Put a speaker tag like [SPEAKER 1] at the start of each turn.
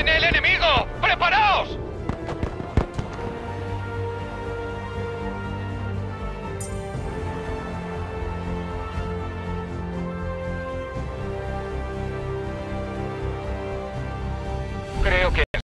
[SPEAKER 1] in Eleni